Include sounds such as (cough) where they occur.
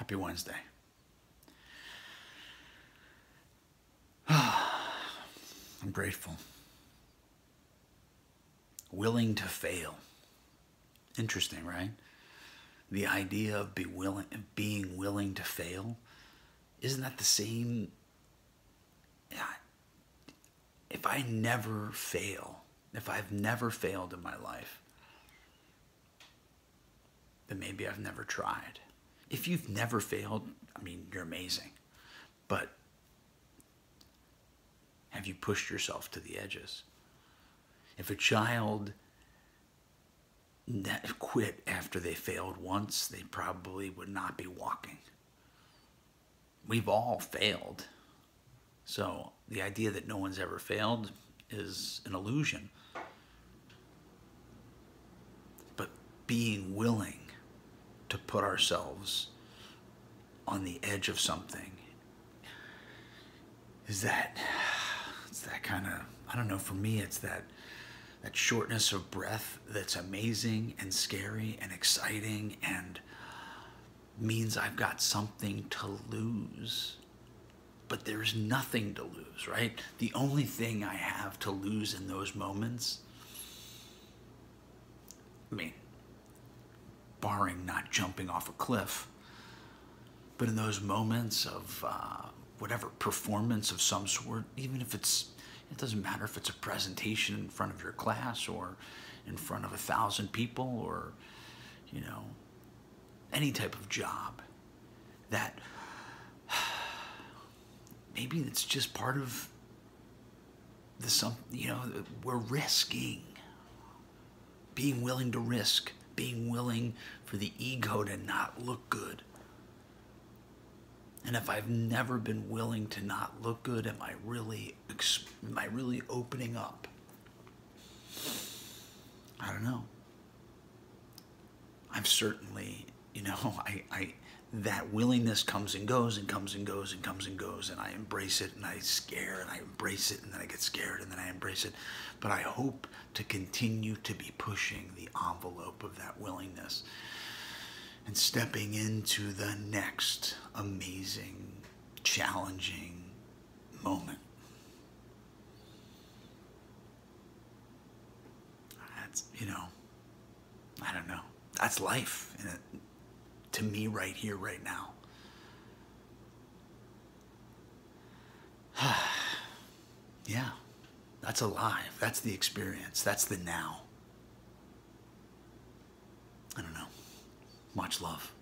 Happy Wednesday. (sighs) I'm grateful. Willing to fail. Interesting, right? The idea of be willing, being willing to fail, isn't that the same? If I never fail, if I've never failed in my life, then maybe I've never tried. If you've never failed, I mean, you're amazing. But have you pushed yourself to the edges? If a child quit after they failed once, they probably would not be walking. We've all failed. So the idea that no one's ever failed is an illusion. But being willing to put ourselves on the edge of something is that it's that kind of I don't know for me it's that that shortness of breath that's amazing and scary and exciting and means I've got something to lose. But there's nothing to lose, right? The only thing I have to lose in those moments, I mean, not jumping off a cliff, but in those moments of uh, whatever performance of some sort, even if it's it doesn't matter if it's a presentation in front of your class or in front of a thousand people or, you know, any type of job. That (sighs) maybe it's just part of the some, you know, we're risking. Being willing to risk, being willing for the ego to not look good and if I've never been willing to not look good, am I really am I really opening up? I don't know. I've certainly, you know, (laughs) I, I that willingness comes and goes and comes and goes and comes and goes and I embrace it and I scare and I embrace it and then I get scared and then I embrace it. But I hope to continue to be pushing the envelope of that willingness and stepping into the next amazing, challenging moment. That's, you know, I don't know. That's life it, to me right here, right now. (sighs) yeah, that's alive. That's the experience. That's the now. I don't know. Much love.